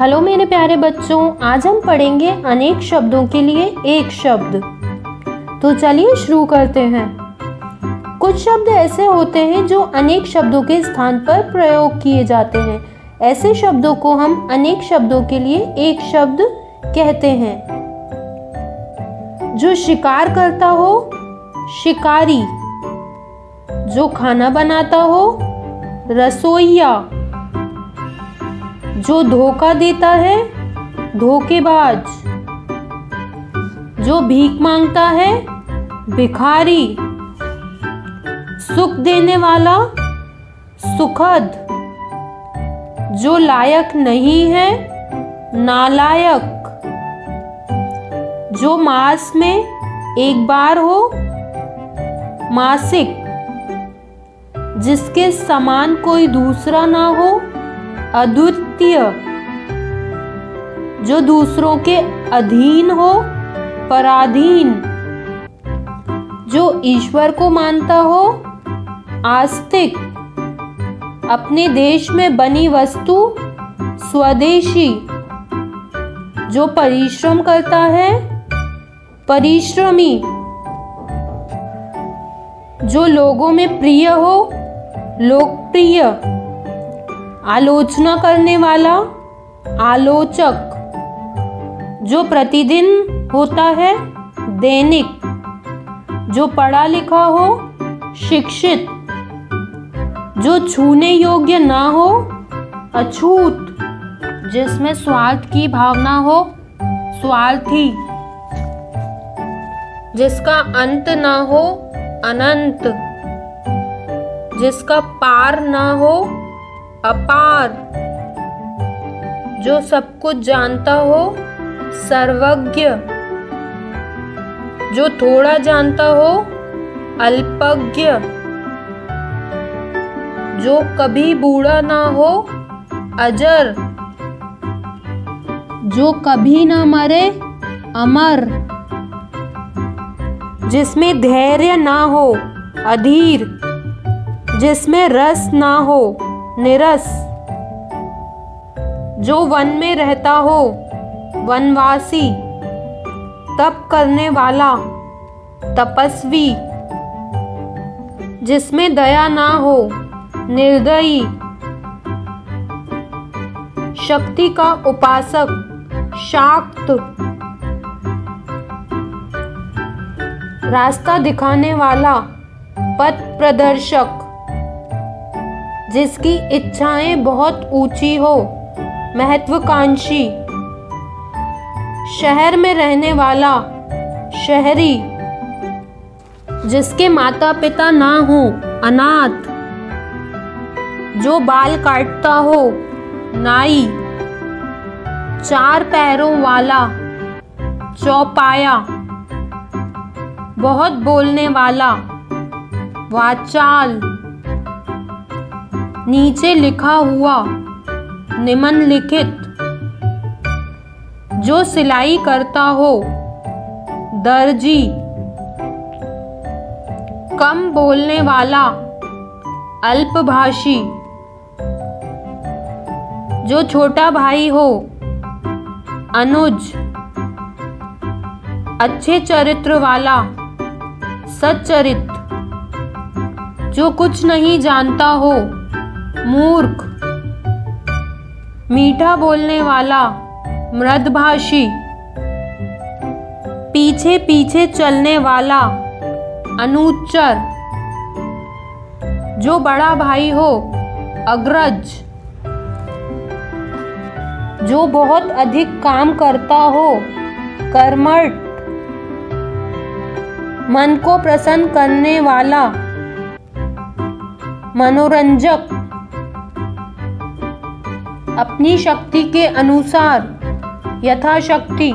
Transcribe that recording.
Hello मेरे प्यारे बच्चों, आज हम पढ़ेंगे अनेक शब्दों के लिए एक शब्द। तो चलिए शुरू करते हैं। कुछ शब्द ऐसे होते हैं जो अनेक शब्दों के स्थान पर प्रयोग किए जाते हैं। ऐसे शब्दों को हम अनेक शब्दों के लिए एक शब्द कहते हैं। जो शिकार करता हो, शिकारी। जो खाना बनाता हो, रसोईया। जो धोखा देता है, धोखेबाज। जो भीख माँगता है, भिखारी। सुख देने वाला, सुखद। जो लायक नहीं है, नालायक। जो मास में एक बार हो, मासिक। जिसके समान कोई दूसरा ना हो अद्वितीय। जो दूसरों के अधीन हो, पराधीन। जो ईश्वर को मानता हो, आस्तिक। अपने देश में बनी वस्तु, स्वदेशी। जो परिश्रम करता है, परिश्रमी। जो लोगों में प्रिय हो, लोकप्रिय। आलोचना करने वाला आलोचक, जो प्रतिदिन होता है दैनिक, जो पढ़ा लिखा हो शिक्षित, जो छूने योग्य ना हो अछूत, जिसमें स्वार्थ की भावना हो स्वार्थी, जिसका अंत ना हो अनंत, जिसका पार ना हो अपार। जो सब कुछ जानता हो, सर्वज्ञ। जो थोड़ा जानता हो, अल्पज्ञ। जो कभी बूढ़ा ना हो, अजर। जो कभी ना मरे, अमर। जिसमें धैर्य ना हो, अधीर। जिसमें रस ना हो निरस। जो वन में रहता हो, वनवासी, तप करने वाला, तपस्वी, जिसमें दया ना हो, निर्दयी, शक्ति का उपासक, शाक्त। रास्ता दिखाने वाला, पथ प्रदर्शक। जिसकी इच्छाएँ बहुत ऊँची हो। महत्वाकांक्षी। शहर में रहने वाला शहरी, जिसके माता पिता ना हो, अनाथ। जो बाल काटता हो, नाई। चार पैरों वाला चौपाया। बहुत बोलने वाला वाचाल। नीचे लिखा हुआ निम्नलिखित। जो सिलाई करता हो, दर्जी। कम बोलने वाला, अल्पभाषी। जो छोटा भाई हो, अनुज। अच्छे चरित्र वाला सच्चरित्र जो कुछ नहीं जानता हो मूर्ख। मीठा बोलने वाला मृदभाषी। पीछे पीछे चलने वाला अनुच्चर। जो बड़ा भाई हो, अग्रज। जो बहुत अधिक काम करता हो, कर्मठ। मन को प्रसन्न करने वाला मनोरंजक। अपनी शक्ति के अनुसार यथाशक्ति